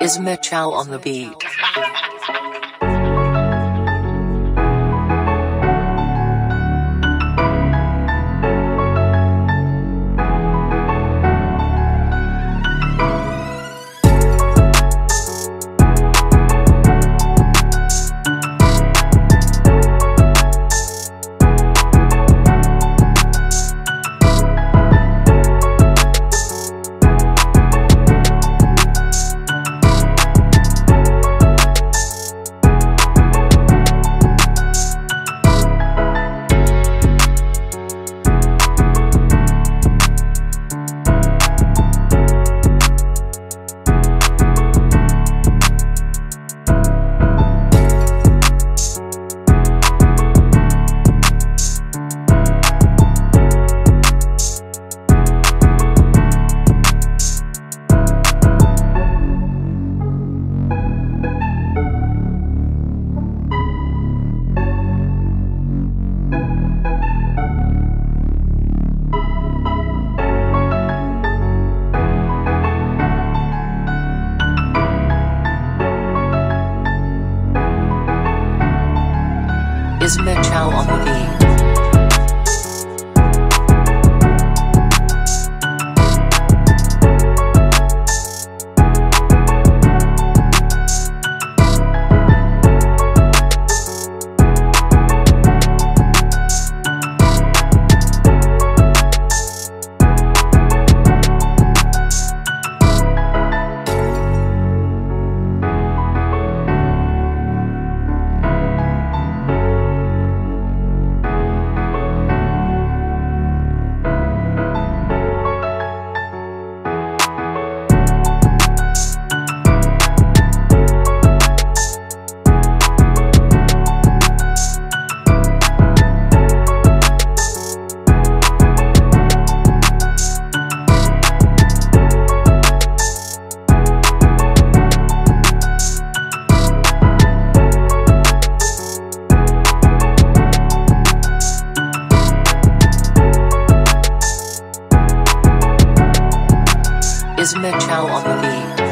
Is Mitchell on the beat? Is Mitchell on the beat? is Mitchell on the beat.